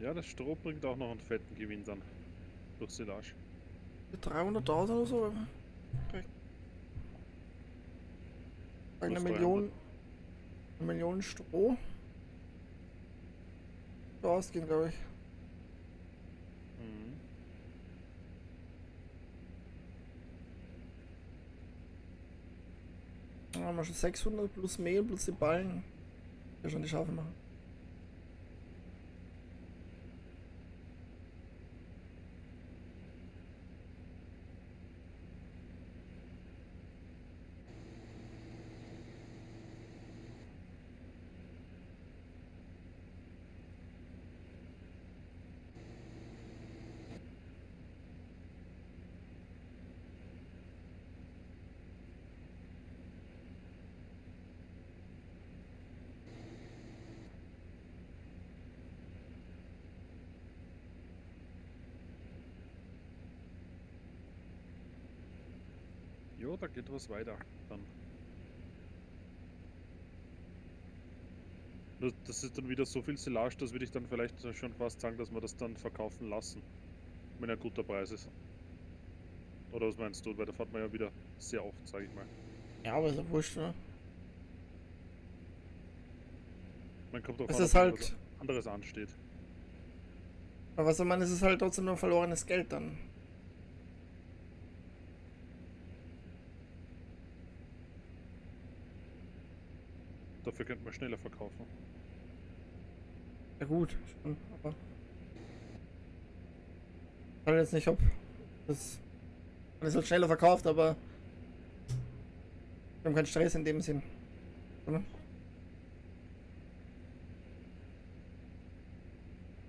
Ja, das Stroh bringt auch noch einen fetten Gewinn dann. Durch Silage. 300.000 oder so. Direkt. Eine Million. Eine Million Stroh. So ausgehen, glaube ich. Mhm. Dann haben wir schon 600 plus Mehl plus die Ballen. Ja, schon die Schafe machen. Jo, da geht was weiter dann. Das ist dann wieder so viel Silage, das würde ich dann vielleicht schon fast sagen, dass wir das dann verkaufen lassen. Wenn ein guter Preis ist. Oder was meinst du? Weil da fährt man ja wieder sehr oft, sage ich mal. Ja, aber ist ja wurscht, ne? Man kommt drauf Es an, ist halt- anderes ansteht. Aber was ich meine, es ist halt trotzdem nur verlorenes Geld dann. Dafür könnte man schneller verkaufen. Ja gut, schon, aber. Ich weiß jetzt nicht, ob das. Ist halt schneller verkauft, aber. Wir haben keinen Stress in dem Sinn. Oder?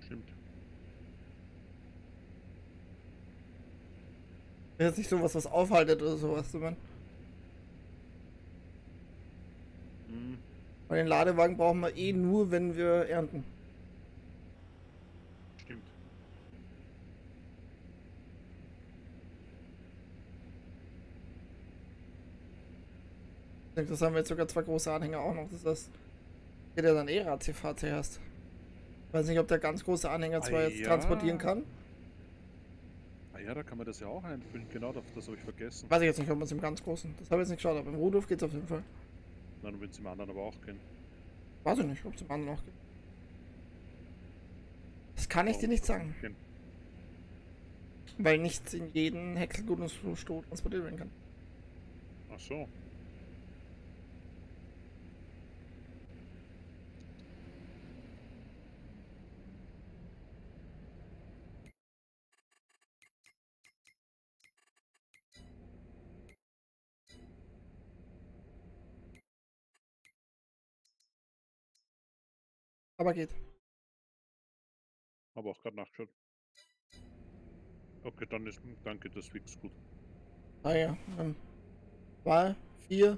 Stimmt. Das ist jetzt nicht sowas, was aufhaltet oder sowas, du mein. Mhm. Weil den Ladewagen brauchen wir eh nur, wenn wir ernten. Stimmt. Ich denke, das haben wir jetzt sogar zwei große Anhänger auch noch. Das heißt, der der dann eh Ratio-Fahrzeug erst. Weiß nicht, ob der ganz große Anhänger zwar Ah, jetzt ja. transportieren kann. Ah ja, da kann man das ja auch einfüllen. Genau, das, das habe ich vergessen. Weiß ich jetzt nicht, ob man es im ganz großen. Das habe ich jetzt nicht geschaut, aber im Rudolf geht es auf jeden Fall. Dann wird es im anderen aber auch gehen. Weiß ich nicht, ob es im anderen auch geht. Das kann ich dir nicht sagen, Gehen. weil nicht in jeden Häckselgut und Stroh transportiert werden kann. Ach so. Aber geht. Habe auch gerade nachgeschaut. Okay, dann ist dann geht das fix gut. Ah ja, ähm, zwei, vier,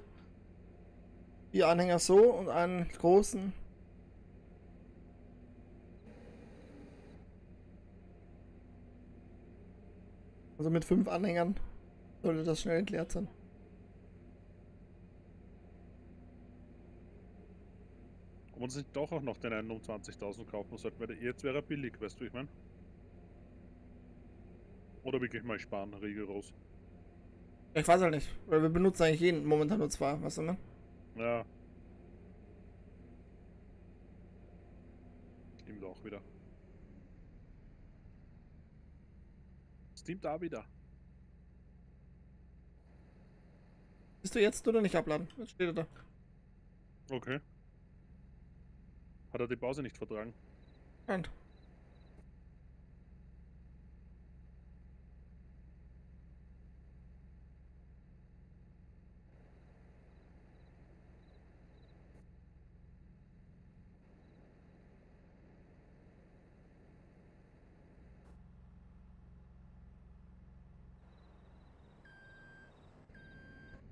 vier Anhänger so und einen großen. Also mit fünf Anhängern sollte das schnell entleert sein. Und uns nicht doch auch noch den einen um 20.000 kaufen sollten, weil jetzt wäre er billig, weißt du, ich meine? Oder wirklich mal sparen, rigoros. Ich weiß halt nicht, weil wir benutzen eigentlich jeden momentan nur zwei, weißt du, ne? Ja. Stimmt auch wieder. Stimmt auch wieder. Bist du jetzt oder nicht abladen? Jetzt steht er da. Okay. Hat er die Pause nicht vertragen? Und.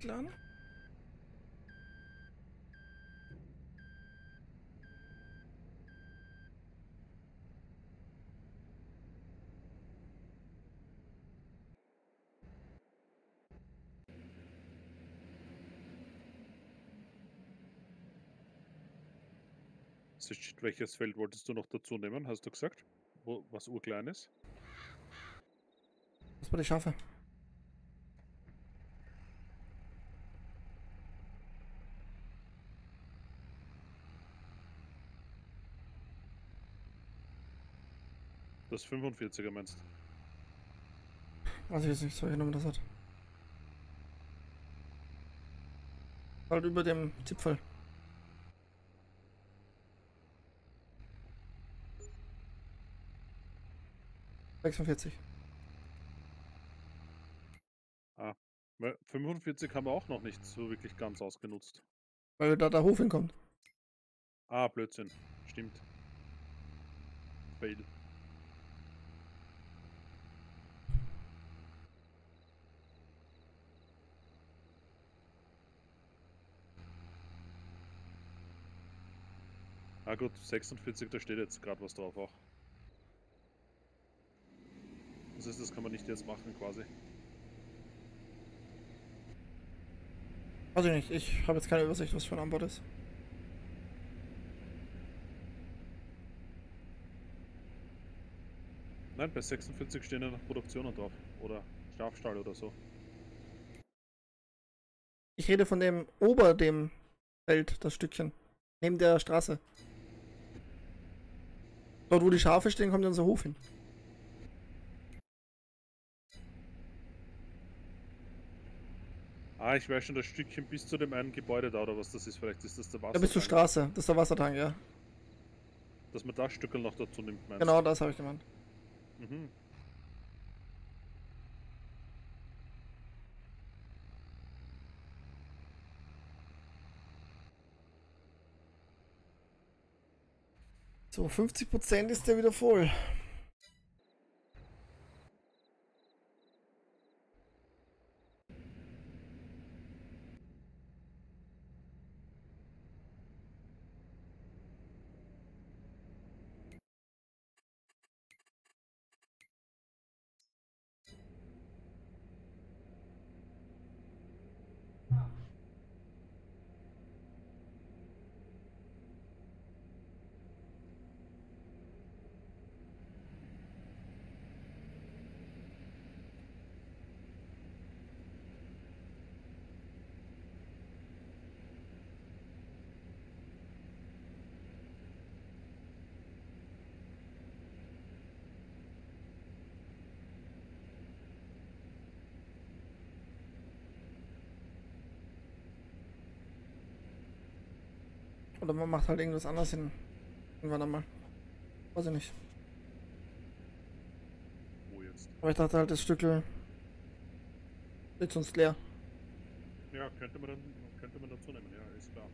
Klar. Welches Feld wolltest du noch dazu nehmen, hast du gesagt? Wo, was urklein ist? Das war die Schafe. Das 45er meinst du? Weiß ich jetzt nicht, welche Nummer das hat. Halt über dem Zipfel. Sechsundvierzig. Weil 45 haben wir auch noch nicht so wirklich ganz ausgenutzt. Weil da der Hof hinkommt. Ah, Blödsinn. Stimmt. Fail. Ah gut, 46, da steht jetzt gerade was drauf auch. Das heißt, das kann man nicht jetzt machen quasi. Weiß ich nicht, ich habe jetzt keine Übersicht, was für ein Anbau ist. Nein, bei 46 stehen ja noch Produktionen drauf. Oder Schafstall oder so. Ich rede von dem ober dem Feld, das Stückchen. Neben der Straße. Dort, wo die Schafe stehen, kommt unser Hof hin. Ah, ich weiß schon das Stückchen bis zu dem einen Gebäude da oder was das ist. Vielleicht ist das der Wasser. Ja, bis zur Straße. Das ist der Wassertank, ja. Dass man das Stückel noch dazu nimmt, meinst Genau, das habe ich gemeint. Mhm. So, 50% ist der wieder voll. Oder man macht halt irgendwas anderes hin. Irgendwann einmal. Weiß ich nicht. Wo jetzt? Aber ich dachte halt, das Stückel ist sonst leer. Ja, könnte man dann könnte man dazu nehmen, ja, ist klar.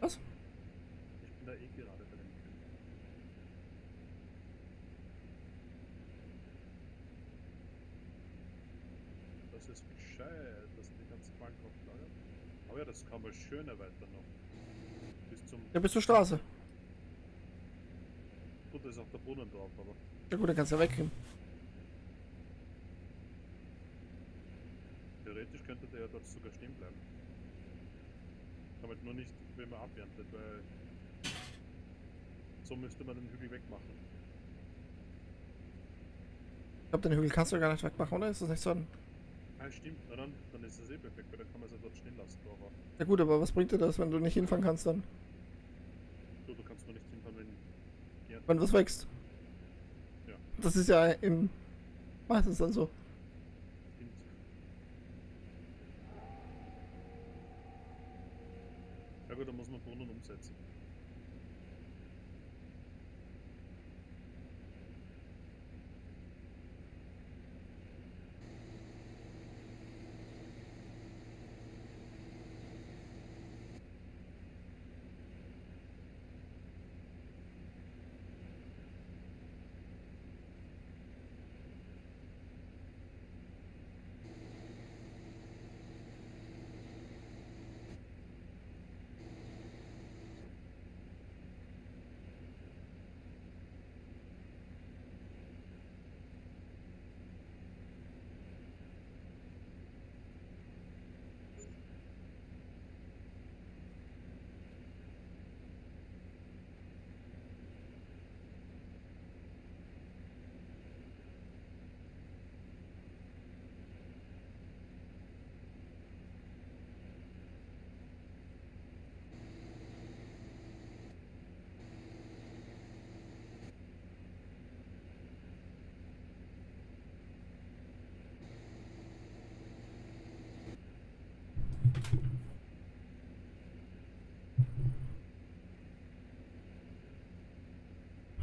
Was? Ich bin da eh gerade dem Film. Das ist gescheit, dass die ganze Bank auflagert. Aber ja, das kann man schöner weiter noch. Bis zum. Ja, bis zur Straße. Gut, da ist auch der Brunnen drauf, aber. Ja gut, dann kannst du ja wegnehmen. Theoretisch könnte der ja dort sogar stehen bleiben. Kann halt nur nicht, wenn man aberntet, weil so müsste man den Hügel wegmachen. Ich glaube, den Hügel kannst du gar nicht wegmachen, oder? Ist das nicht so ein. Ah, stimmt, na dann, dann ist es eh perfekt, weil dann kann man es ja dort stehen lassen. Aber Ja gut, aber was bringt dir das, wenn du nicht hinfahren kannst dann? du, du kannst nur nicht hinfahren, wenn geerntet Wenn was wächst. Ja. Das ist ja im. Meistens dann so. Stimmt. Ja gut, dann muss man Brunnen umsetzen.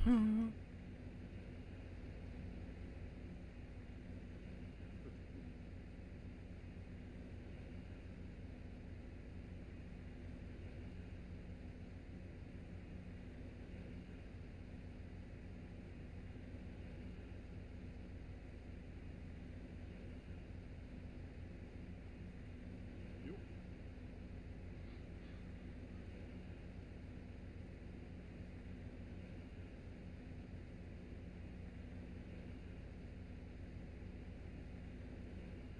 Mm-hmm.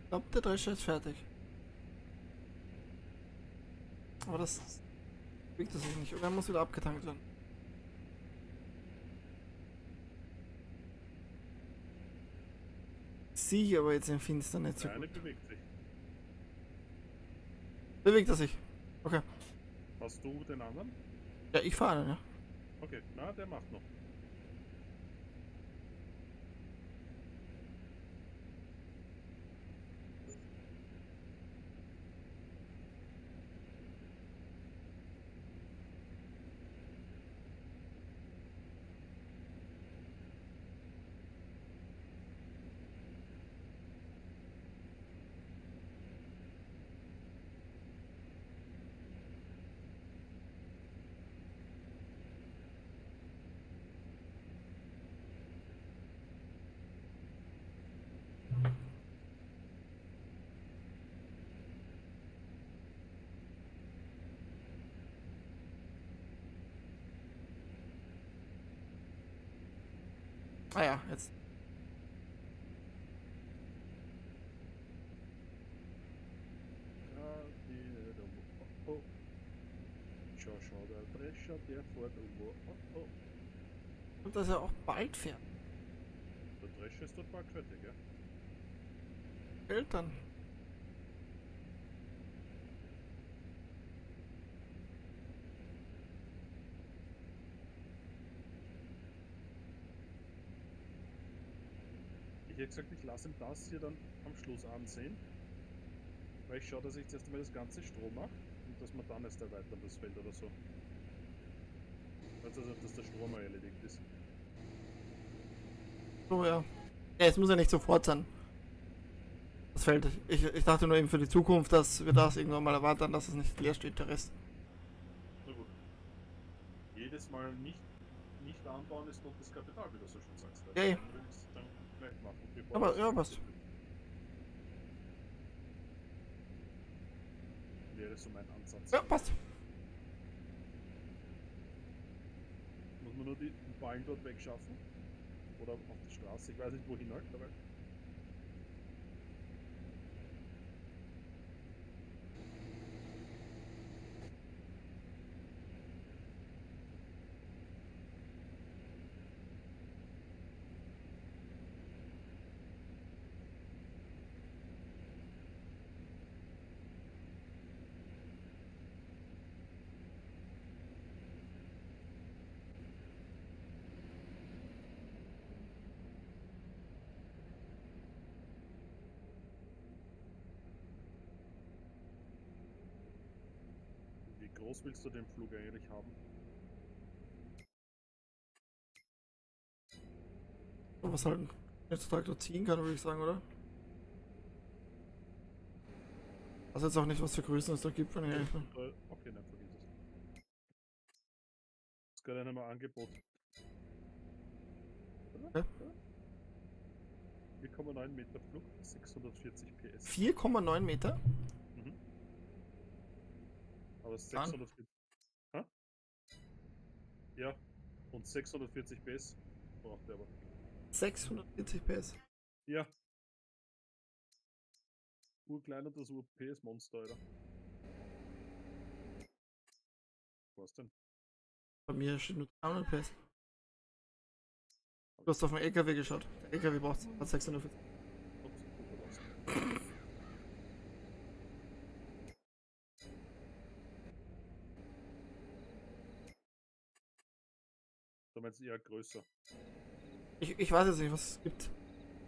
Ich glaube, der Drescher ist fertig. Aber das er sich nicht. Oder er muss wieder abgetankt werden. Sieh aber jetzt im Finster nicht so gut. bewegt sich. Bewegt er sich. Okay. Hast du den anderen? Ja, ich fahre, ja. Okay, na, der macht noch. Ah ja, jetzt. Ja, die, der, oh, oh. Schau, schau, der Drescher, der fährt irgendwo. Oh, oh. Und dass er auch bald fährt. Der Drescher ist dort bald fertig, ja? Eltern. Ich hätte gesagt, ich lasse ihm das hier dann am Schluss ansehen. Weil ich schaue, dass ich zuerst einmal das ganze Stroh mache und dass wir dann erst erweitern das Feld oder so. Also, dass der Strom mal erledigt ist. So, ja. Ja, es muss ja nicht sofort sein. Das Feld. Ich, ich dachte nur eben für die Zukunft, dass wir das irgendwann mal erwarten, dass es nicht leer steht, der Rest. Na gut. Jedes Mal nicht, nicht anbauen ist totes Kapital, wie du so schon sagst. Ja, ja. Dann gleich machen, Aber- ja, passt. Wäre so mein Ansatz. Ja, passt. Muss man nur die den Ballen dort wegschaffen. Oder auf die Straße, ich weiß nicht wohin halt, aber. Groß willst du den Flug eigentlich haben? Was halt ein Netztraktor ziehen kann, würde ich sagen, oder? Was jetzt auch nicht, was für Größen es da gibt, ehrlich bin. Äh, Okay, nein, vergiss es. Das gehört einem Angebot. Ja. 4,9 Meter Flug, 640 PS. 4,9 Meter? Aber 640. Hä? Ja, und 640 PS braucht er aber. 640 PS. Ja. Urkleiner das UPS-Monster, Alter. Was denn? Bei mir steht nur 300 PS. Du hast auf den LKW geschaut. Der LKW braucht hat 640. Ups, guck mal raus. Du meinst eher größer. Ich, ich weiß jetzt nicht, was es gibt.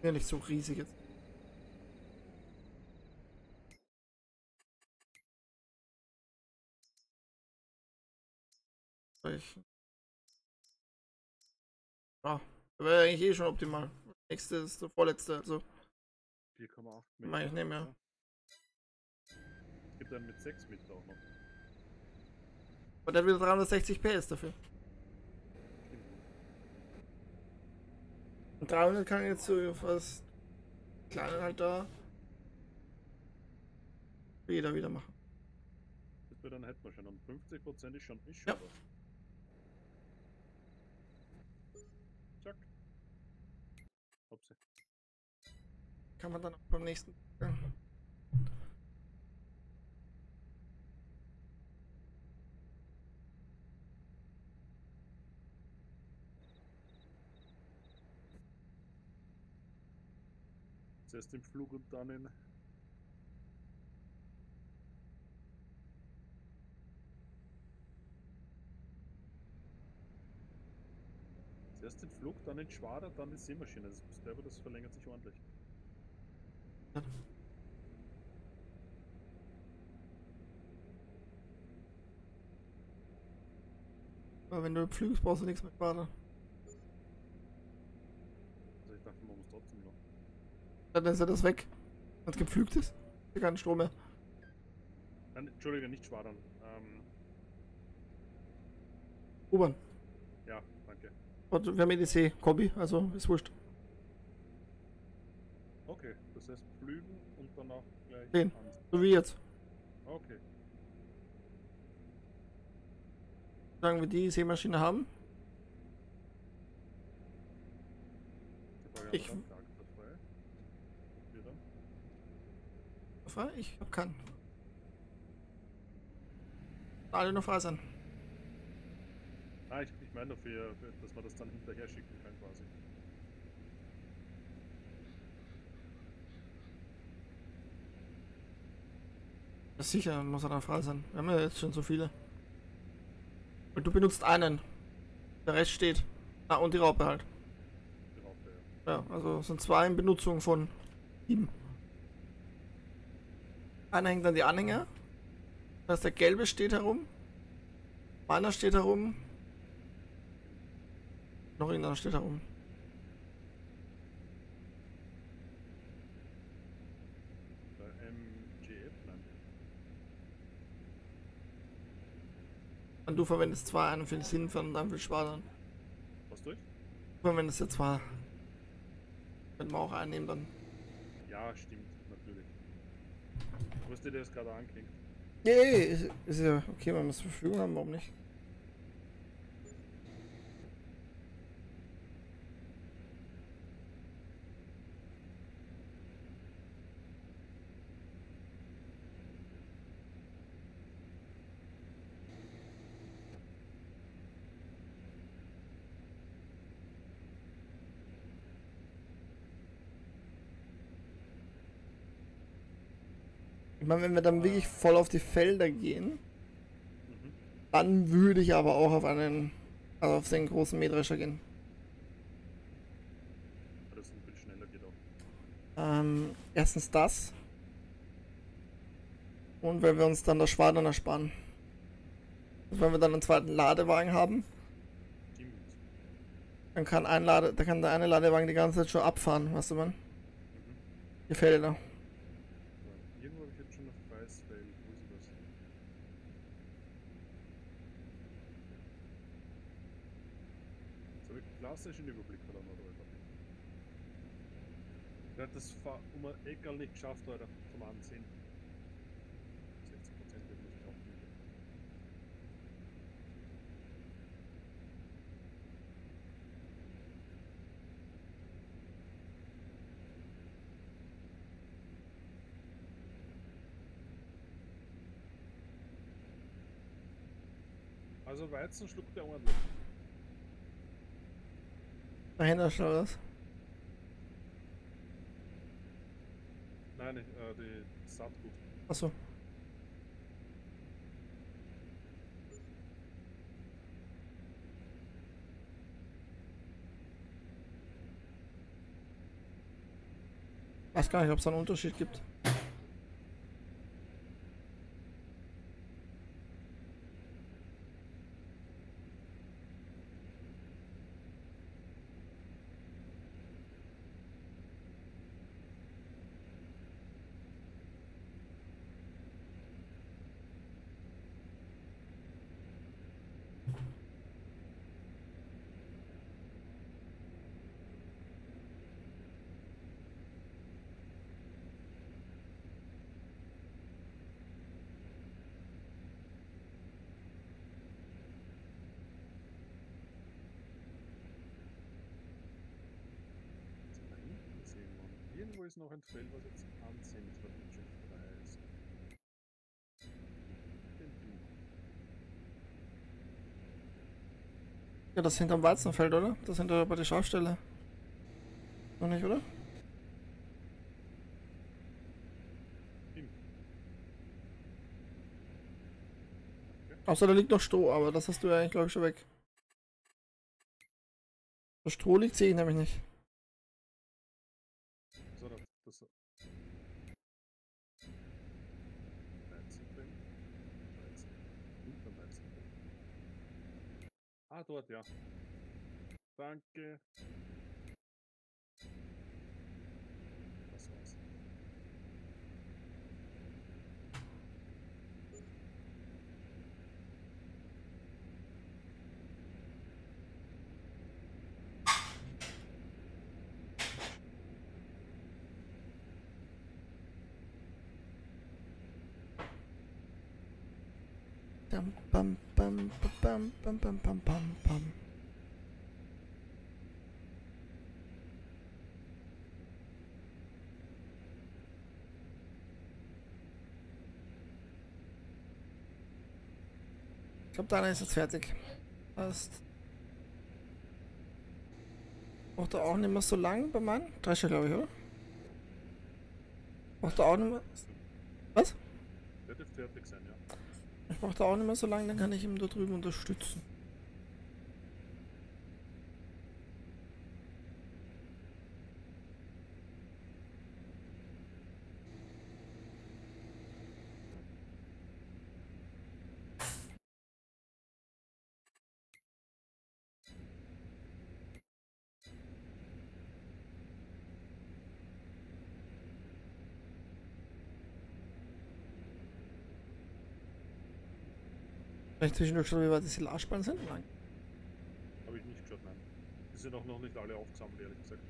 Ja, nicht so riesig jetzt. Ich. Ja, wäre eigentlich eh schon optimal. Nächste ist der vorletzte, also 4,8 Meine ich nehmen, ja. Es gibt einen mit 6 Meter auch noch. Der hat wieder 360 PS dafür. Und 300 kann ich jetzt so fast kleinen halt da jeder wieder machen. Das wird dann hätten wir schon. Und 50% ist schon, ist schon Ja. was. Zack. Upsi. Kann man dann auch beim nächsten. Zuerst im Flug und dann in. Zuerst den Flug, dann den Schwader, dann die Seemaschine. Das ist aber das verlängert sich ordentlich. Aber wenn du pflügst, brauchst du nichts mit Bader. Also ich dachte, man muss trotzdem noch. Dann ist ja das weg. Wenn es gepflügt ist, ist ja kein Strom mehr. Nein, Entschuldige, nicht Schwadern. Ähm, U-Bahn. ja, danke. Und wir haben EDC, Kombi, also ist wurscht. Okay, das heißt flügen und danach gleich. Den. So wie jetzt. Okay. Sagen wir die Seemaschine haben. Ich- haben wir dann Charakter frei? Wieder? Frei? Ich hab keinen. Alle noch frei sein. Ah, ich, ich meine dafür, dass man das dann hinterher schicken kann quasi. Sicher, muss er dann frei sein. Wir haben ja jetzt schon so viele. Und du benutzt einen. Der Rest steht. Ah, und die Raupe halt. Die Raupe, ja. Ja, also sind zwei in Benutzung von sieben. Einer hängt an die Anhänger. Das heißt, der gelbe steht herum. Meiner steht herum. Noch irgendeiner steht herum. Und du verwendest zwei, einen für den Sinnfern und einen für den Schwadern. Was durch? Du verwendest ja zwei. Könnten wir auch einnehmen dann. Ja, stimmt. Wo ist dir das gerade angeklickt? Nee, ist, ist ja okay, wenn wir es zur Verfügung haben, warum nicht? Meine, wenn wir dann wirklich voll auf die Felder gehen, Mhm. Dann würde ich aber auch auf einen, also auf den großen Mähdrescher gehen. Das ein bisschen schneller geht auch. Ähm, erstens das. Und weil wir uns dann das Schwadern ersparen. Also wenn wir dann einen zweiten Ladewagen haben, dann kann ein Lade, da kann der eine Ladewagen die ganze Zeit schon abfahren, weißt du man? Mhm. Die Felder. So, irgendwo habe ich jetzt schon noch freies Feld. Wo ist denn das? So einen klassischen Überblick verloren, oder? Alter? Der hat das Fa- um ein Eckerl nicht geschafft, Alter, zum Ansehen. 60 Prozent muss ich auch nicht. Also Weizen schluckt der ordentlich. Dahinter schon was. Nein, nicht, äh, die Saatgut. Achso. Weiß gar nicht, ob es einen Unterschied gibt. Ist noch ein Feld, was jetzt ist, was nicht schon frei ist. Ja, das hinterm Weizenfeld, oder? Das da bei der Schafstelle. Noch nicht, oder? Stimmt. Außer da liegt noch Stroh, aber das hast du ja eigentlich, glaube ich, schon weg. Das Stroh liegt, sehe ich nämlich nicht. あ、とはですよ。サンキュー。Bam, bam, bam, bam, bam, bam, bam, bam. Ich glaube, deiner ist jetzt fertig. Passt. Braucht er auch nicht mehr so lang bei meinen? Drescher, glaube ich, oder? Braucht er auch nicht mehr. Was? Der dürfte fertig sein, ja. Ich brauche da auch nicht mehr so lange, dann kann ich ihn da drüben unterstützen. Vielleicht zwischendurch schon, wie weit die Silagespannen sind? Nein. Habe ich nicht geschaut, nein. Die sind auch noch nicht alle aufgesammelt, ehrlich gesagt.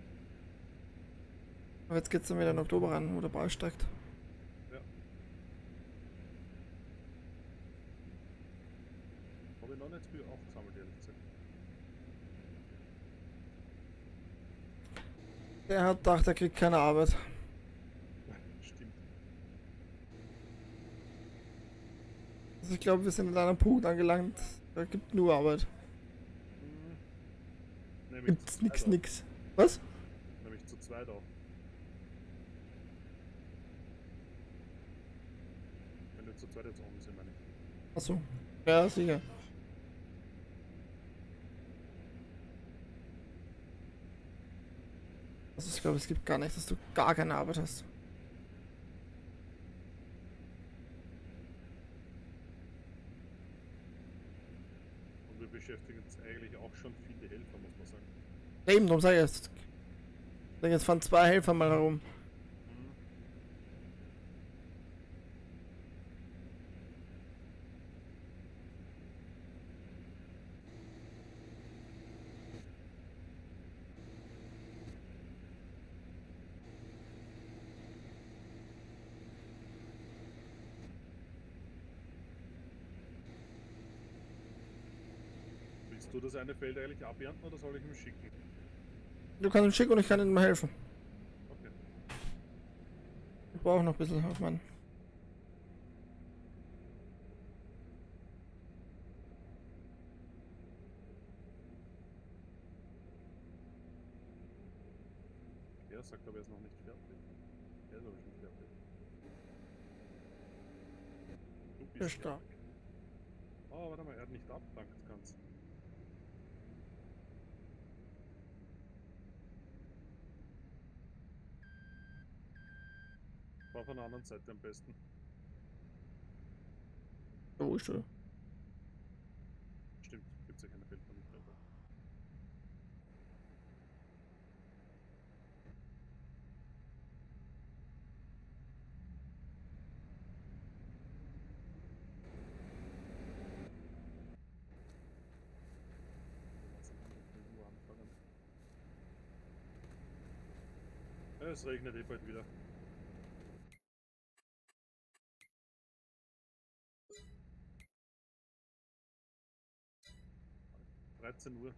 Aber jetzt geht's dann wieder in Oktober rein, wo der Ball steigt. Habe ich noch nicht viel aufgesammelt, ehrlich gesagt. Der hat gedacht, er kriegt keine Arbeit. Stimmt. Also ich glaube, wir sind an einem Punkt angelangt, da gibt nur Arbeit. Hm. Nämlich Gibt's nix, zweit nix. Was? auch. Nämlich zu zweit auch. Wenn wir zu zweit jetzt oben sind, meine ich. Achso. Ja, sicher. Also ich glaube, es gibt gar nicht, dass du gar keine Arbeit hast. beschäftigen es eigentlich auch schon viele Helfer, muss man sagen. Eben, darum sag ich jetzt. Ich Da jetzt fahren zwei Helfer mal herum. Mhm. Willst du das eine Feld eigentlich abernten oder soll ich ihm schicken? Du kannst ihn schicken und ich kann ihm mal helfen. Okay. Ich brauche noch ein bisschen meinen. Er sagt aber, er ist noch nicht fertig. Er ist aber schon fertig. Du bist stark. Oh, warte mal, er hat nicht abgedankt ganz. War von der anderen Seite am besten. Oh, ist schön. Stimmt, gibt's ja keine irgendwo anfangen. Ja, es regnet eh bald wieder. Dreizehn Uhr.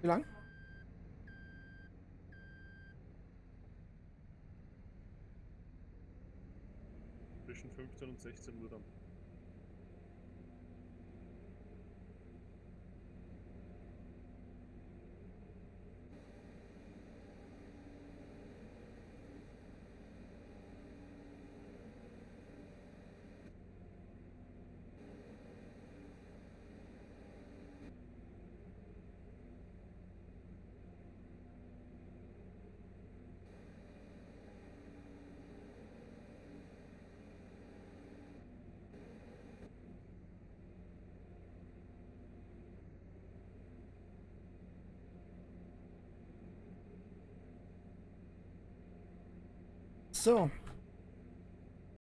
Wie lang? Zwischen 15 und 16 Uhr dann. So,